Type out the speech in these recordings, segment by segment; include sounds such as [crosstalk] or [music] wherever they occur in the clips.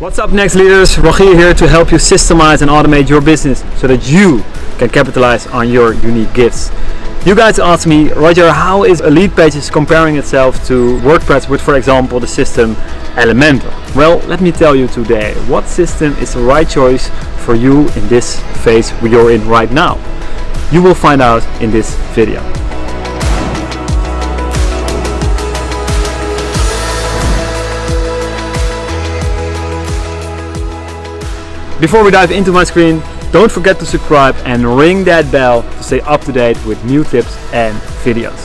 What's up next leaders? Rogier here to help you systemize and automate your business so that you can capitalize on your unique gifts. You guys asked me, Roger, how is Leadpages comparing itself to WordPress with, for example, the system Elementor? Well, let me tell you today what system is the right choice for you in this phase you're in right now. You will find out in this video. Before we dive into my screen, don't forget to subscribe and ring that bell to stay up to date with new tips and videos.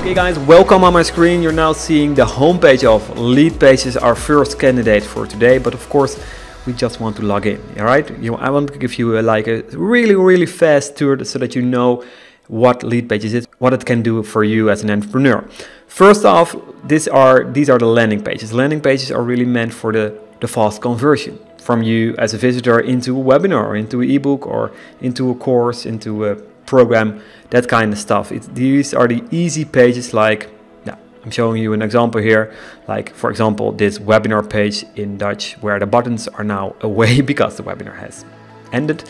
Okay guys, welcome on my screen. You're now seeing the homepage of Leadpages, our first candidate for today. But of course, we just want to log in, all right? You, I want to give you a, like a really, really fast tour so that you know what lead pages is, what it can do for you as an entrepreneur. First off, these are these are the landing pages. Landing pages are really meant for the, the fast conversion from you as a visitor into a webinar or into an ebook or into a course, into a program, that kind of stuff. It, these are the easy pages like I'm showing you an example here, like for example this webinar page in Dutch where the buttons are now [laughs] away because the webinar has ended.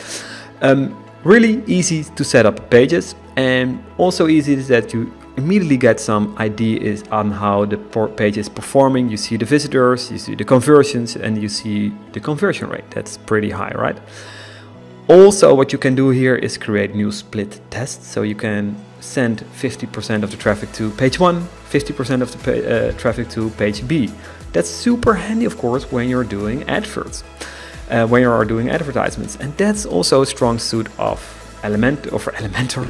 Um, really easy to set up pages and also easy is that you immediately get some ideas on how the page is performing. You see the visitors, you see the conversions, and you see the conversion rate. That's pretty high, right? Also, what you can do here is create new split tests. So you can send 50% of the traffic to page 1, 50% of the uh, traffic to page B. That's super handy, of course, when you're doing adverts, uh, when you are doing advertisements. And that's also a strong suit of Element or Elementor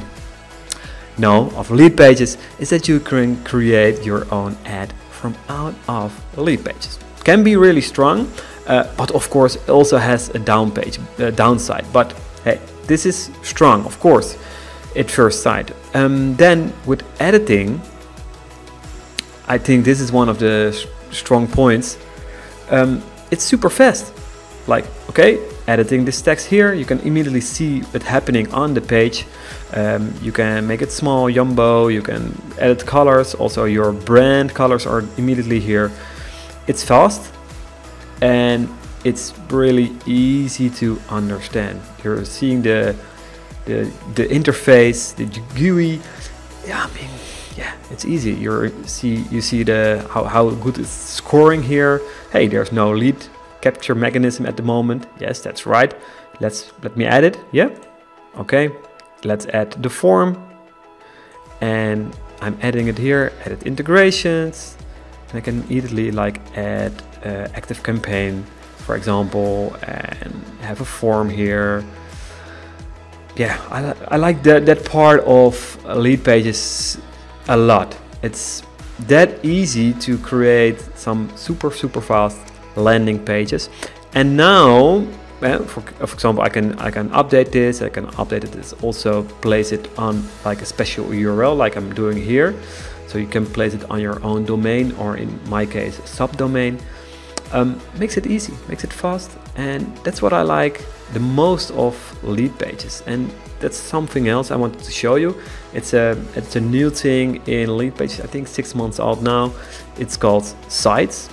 no, of Leadpages is that you can create your own ad from out of Leadpages. Can be really strong, uh, but of course also has a down page, uh, downside. But hey, this is strong, of course, at first sight. Um, then with editing, I think this is one of the strong points. Um, it's super fast. Like, okay, editing this text here, you can immediately see it happening on the page. Um, you can make it small, jumbo, you can edit colors, also your brand colors are immediately here. It's fast and it's really easy to understand. You're seeing the the, the interface, the GUI. Yeah, I mean, yeah, it's easy. You see you see the how, how good it's scoring here. Hey, there's no lead capture mechanism at the moment. Yes, that's right. Let's let me add it. Yeah. Okay. Let's add the form. And I'm adding it here, edit integrations. And I can easily like add uh, active campaign, for example, and have a form here. Yeah, I, I like that, that part of Leadpages a lot. It's that easy to create some super, super fast landing pages. And now, well, for, for example, I can I can update this. I can update it. also place it on like a special URL, like I'm doing here. So you can place it on your own domain, or in my case, subdomain. Um, makes it easy, makes it fast, and that's what I like the most of lead pages And that's something else I wanted to show you. It's a it's a new thing in lead pages I think six months old now. It's called Sites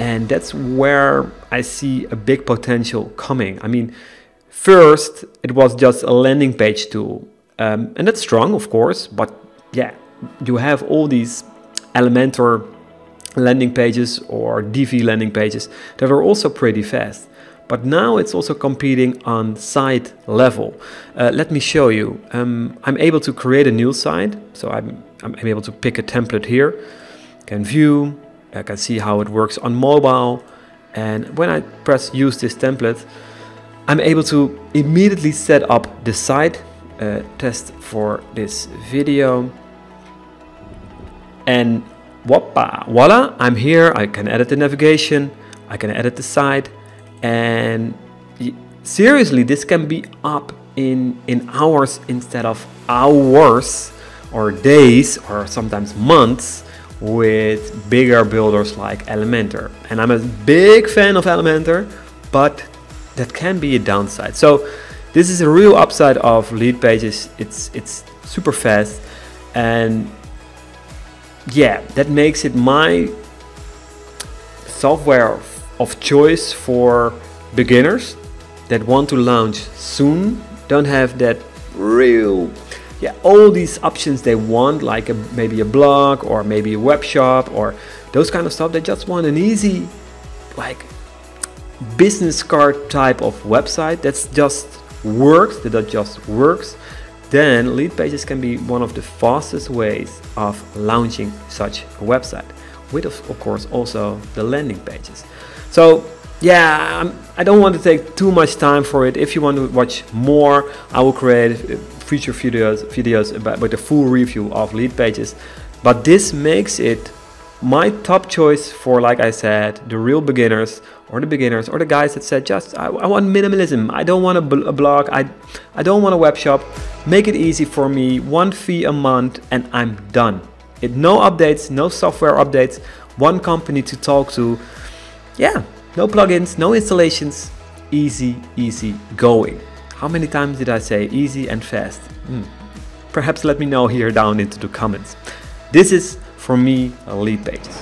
and that's where I see a big potential coming. I mean, first it was just a landing page tool, um, and that's strong, of course. But yeah, you have all these Elementor landing pages or Divi landing pages that are also pretty fast. But now it's also competing on site level. Uh, let me show you. Um, I'm able to create a new site, so I'm, I'm able to pick a template here. Can view, I can see how it works on mobile. And when I press use this template, I'm able to immediately set up the site uh, test for this video. And whoppa, voila, I'm here. I can edit the navigation. I can edit the site. And seriously, this can be up in, in hours instead of hours or days or sometimes months with bigger builders like Elementor. And I'm a big fan of Elementor, but that can be a downside. So this is a real upside of Leadpages. It's it's super fast and yeah, that makes it my software of choice for beginners that want to launch soon, don't have that real yeah all these options they want like a, maybe a blog or maybe a web shop or those kind of stuff they just want an easy like business card type of website that's just works that just works. Then lead pages can be one of the fastest ways of launching such a website with of course also the landing pages. So yeah I'm, i do not want to take too much time for it. If you want to watch more i will create uh, future videos videos about with a full review of lead pages. but this makes it my top choice for like i said the real beginners or the beginners or the guys that said just i, I want minimalism. I don't want a, bl a blog. I i don't want a web shop. Make it easy for me. One fee a month and i'm done. It no updates no software updates. One company to talk to. Yeah no plugins, no installations, easy, easy going. How many times did I say easy and fast? Hmm. Perhaps let me know here down into the comments. This is, for me, a Leadpages.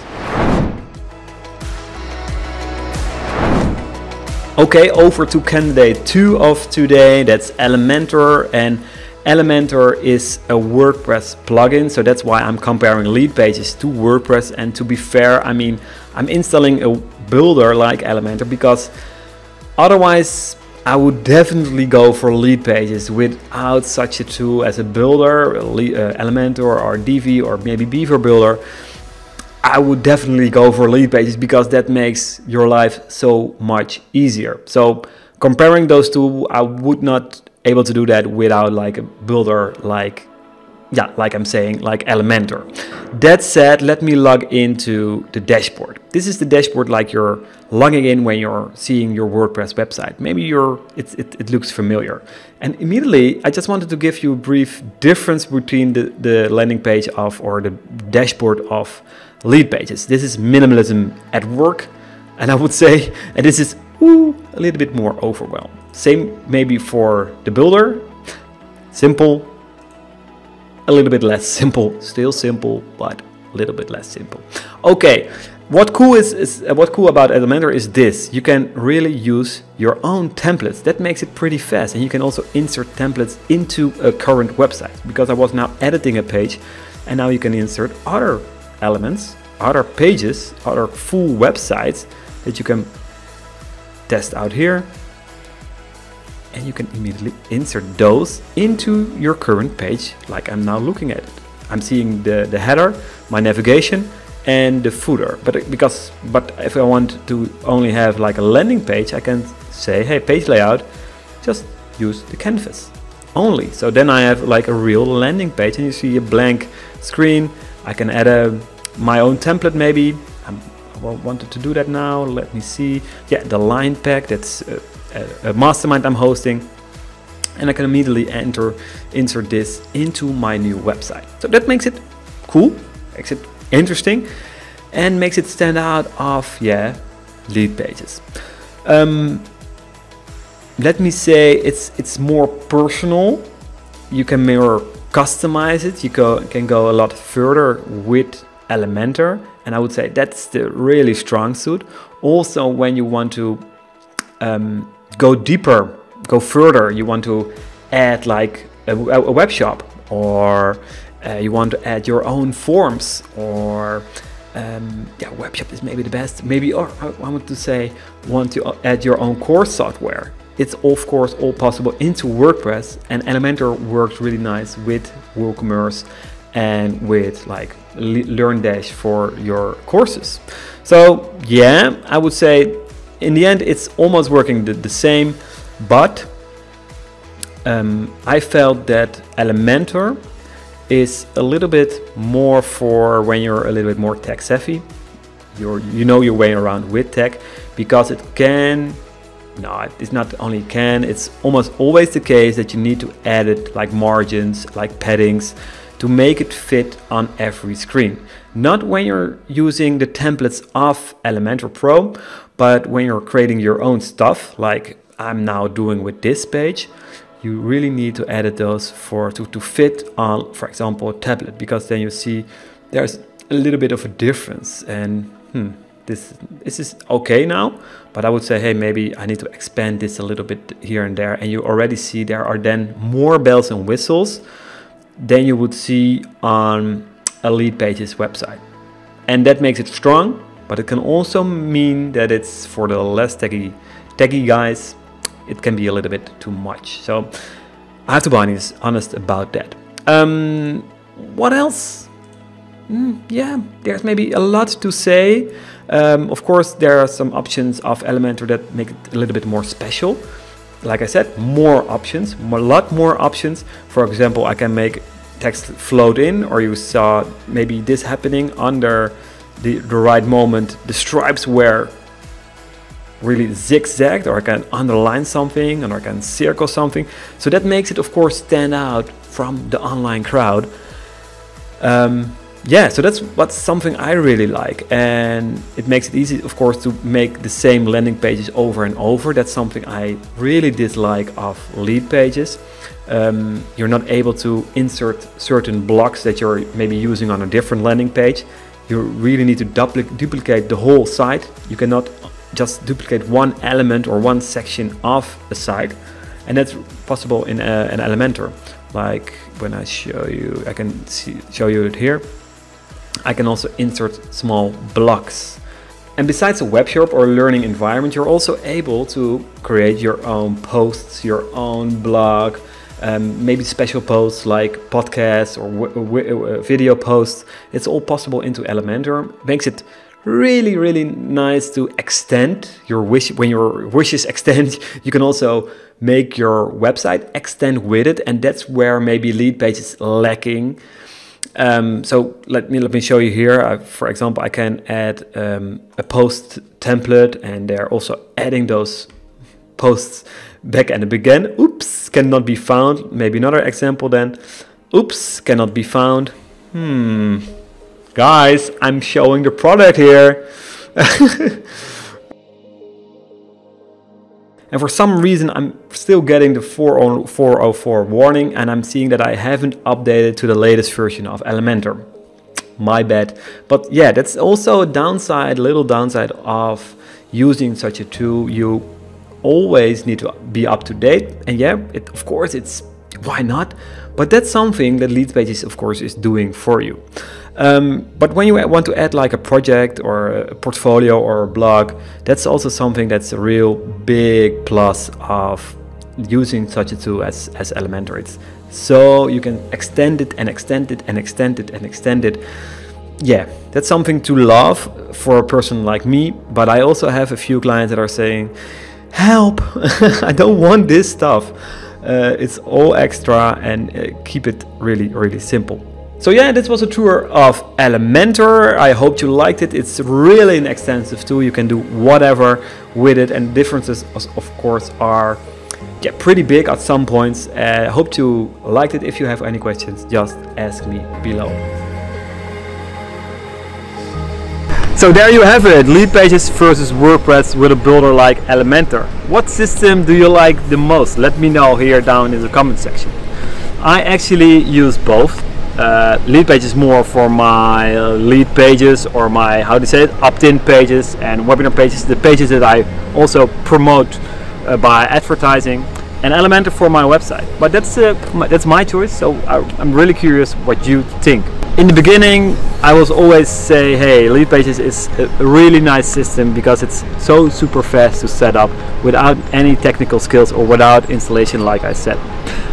Okay, over to candidate 2 of today, that's Elementor and Elementor is a WordPress plugin, so that's why I'm comparing lead pages to WordPress. And to be fair, I mean, I'm installing a builder like Elementor because otherwise I would definitely go for lead pages without such a tool as a builder, uh, Elementor or Divi or maybe Beaver Builder. I would definitely go for lead pages because that makes your life so much easier. So comparing those two, I would not able to do that without like a builder like yeah, like I'm saying, like Elementor. That said, let me log into the dashboard. This is the dashboard like you're logging in when you're seeing your WordPress website. Maybe you're, it, it, it looks familiar. And immediately, I just wanted to give you a brief difference between the, the landing page of or the dashboard of lead pages. This is minimalism at work. And I would say, and this is ooh, a little bit more overwhelmed. Same maybe for the builder. Simple, a little bit less simple. Still simple, but a little bit less simple. Okay, what cool is, is uh, what cool about Elementor is this. You can really use your own templates. That makes it pretty fast. And you can also insert templates into a current website. Because I was now editing a page and now you can insert other elements, other pages, other full websites that you can test out here and you can immediately insert those into your current page like I'm now looking at it. I'm seeing the, the header, my navigation and the footer. But uh, because but if I want to only have like a landing page I can say hey page layout just use the canvas only. So then I have like a real landing page and you see a blank screen. I can add a my own template maybe Wanted to do that now let me see yeah the line pack that's uh, a mastermind I'm hosting and I can immediately enter insert this into my new website. So that makes it cool, makes it interesting, and makes it stand out of yeah Leadpages. Um, let me say it's it's more personal. You can more customize it. You go, can go a lot further with Elementor, and I would say that's the really strong suit. Also, when you want to um, go deeper, go further, you want to add like a, a web shop or uh, you want to add your own forms or um, yeah, web shop is maybe the best. Maybe, or I want to say, want to add your own course software. It's of course all possible into WordPress, and Elementor works really nice with WooCommerce and with like LearnDash for your courses. So yeah, I would say in the end, it's almost working the, the same, but um, I felt that Elementor is a little bit more for when you're a little bit more tech savvy. You're, you know your way around with tech because it can no it's not only can it's almost always the case that you need to add it like margins like paddings to make it fit on every screen not when you're using the templates of Elementor Pro but when you're creating your own stuff, like I'm now doing with this page, you really need to edit those for to, to fit on, for example, a tablet, because then you see there's a little bit of a difference. And hmm, this this is okay now, but I would say, hey, maybe I need to expand this a little bit here and there. And you already see there are then more bells and whistles than you would see on a lead pages website. And that makes it strong, but it can also mean that it's for the less techy, techy guys, it can be a little bit too much. So I have to be honest, about that. Um, what else? Mm, yeah, there's maybe a lot to say. Um, of course, there are some options of Elementor that make it a little bit more special. Like I said, more options, a lot more options. For example, I can make text float in, or you saw maybe this happening under the, the right moment. The stripes were really zigzagged, or I can underline something, or I can circle something. So that makes it, of course, stand out from the online crowd. Um, yeah, so that's what's something I really like, and it makes it easy, of course, to make the same landing pages over and over. That's something I really dislike of lead pages. Um, you're not able to insert certain blocks that you're maybe using on a different landing page. You really need to dupli duplicate the whole site. You cannot just duplicate one element or one section of a site, and that's possible in a, an Elementor. Like when I show you, I can see, show you it here. I can also insert small blocks. And besides a web shop or learning environment, you're also able to create your own posts, your own blog, um, maybe special posts like podcasts or uh, video posts. It's all possible into Elementor. Makes it really, really nice to extend your wish. When your wishes [laughs] extend, you can also make your website extend with it, and that's where maybe lead page is lacking. Um, so let me let me show you here. Uh, for example, I can add um, a post template, and they're also adding those posts back and again. Oops, cannot be found. Maybe another example then. Oops, cannot be found. Hmm, guys, I'm showing the product here. [laughs] And for some reason, I'm still getting the 404 warning and I'm seeing that I haven't updated to the latest version of Elementor. My bad. But yeah, that's also a downside, little downside of using such a tool. You always need to be up to date. And yeah, it, of course, it's why not? But that's something that Leadpages, of course, is doing for you. Um, but when you want to add like a project or a portfolio or a blog, that's also something that's a real big plus of using such a tool as, as Elementor. It's so you can extend it and extend it and extend it and extend it. Yeah, that's something to love for a person like me. But I also have a few clients that are saying, help, [laughs] I don't want this stuff. Uh, it's all extra and uh, keep it really, really simple. So yeah, this was a tour of Elementor. I hope you liked it. It's really an extensive tool. You can do whatever with it and differences of course are yeah, pretty big at some points. I uh, hope you liked it. If you have any questions, just ask me below. So there you have it, lead pages versus WordPress with a builder like Elementor. What system do you like the most? Let me know here down in the comment section. I actually use both uh, lead pages more for my lead pages or my how to say it? Opt-in pages and webinar pages the pages that I also promote uh, by advertising and Elementor for my website. But that's uh, my, that's my choice so I, I'm really curious what you think. In the beginning I was always say hey lead pages is a really nice system because it's so super fast to set up without any technical skills or without installation like I said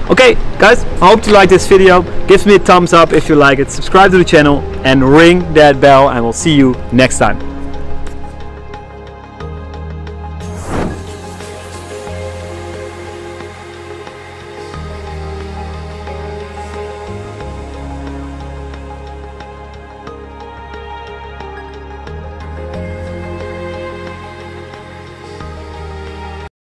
okay guys I hope you like this video. Give me a thumbs up if you like it. Subscribe to the channel and ring that bell and we'll see you next time